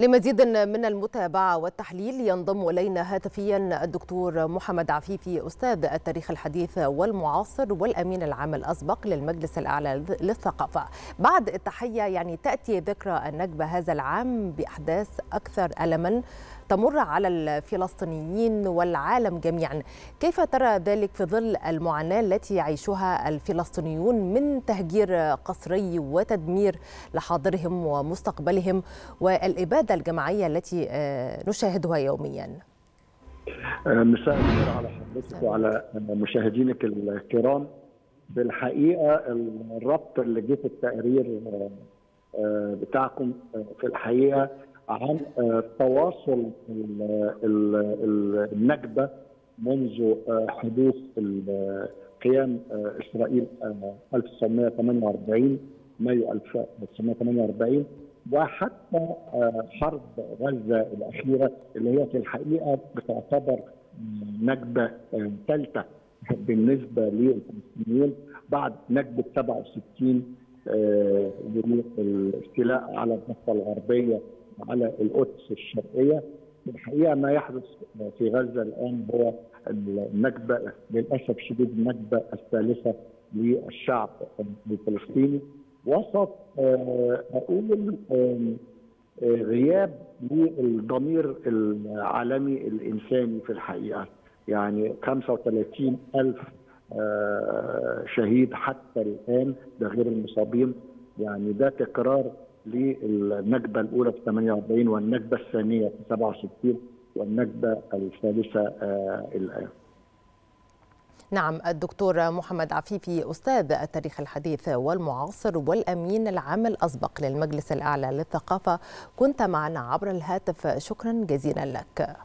لمزيد من المتابعة والتحليل ينضم إلينا هاتفيا الدكتور محمد عفيفي أستاذ التاريخ الحديث والمعاصر والأمين العام الأسبق للمجلس الأعلى للثقافة. بعد التحية يعني تأتي ذكرى النكبة هذا العام بأحداث أكثر ألما تمر على الفلسطينيين والعالم جميعا. كيف ترى ذلك في ظل المعاناة التي يعيشها الفلسطينيون من تهجير قسري وتدمير لحاضرهم ومستقبلهم؟ والإبادة الجماعية التي نشاهدها يوميا. مساء الخير على حضرتك وعلى مشاهدينك الكرام. بالحقيقة الربط اللي جه في التقرير بتاعكم في الحقيقة عن تواصل النكبه منذ حدوث قيام إسرائيل 1948 مايو 1948 وحتى حرب غزة الأخيرة اللي هي في الحقيقة بتعتبر نكبه ثالثة بالنسبة للفلسطينيين بعد نكبه 67 الاستيلاء على الضفة الغربية على القدس الشرقية. الحقيقة ما يحدث في غزة الآن هو النكبه للأسف الشديد النكبه الثالثة للشعب الفلسطيني. وسط أقول غياب للضمير العالمي الإنساني في الحقيقة. يعني 35 ألف شهيد حتى الآن ده غير المصابين. يعني ده تكرار للنكبة الأولى في 48 والنكبة الثانية في 67 والنكبة الثالثة الآن. نعم الدكتور محمد عفيفي أستاذ التاريخ الحديث والمعاصر والأمين العام الأسبق للمجلس الأعلى للثقافة كنت معنا عبر الهاتف. شكرا جزيلا لك.